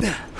Yeah.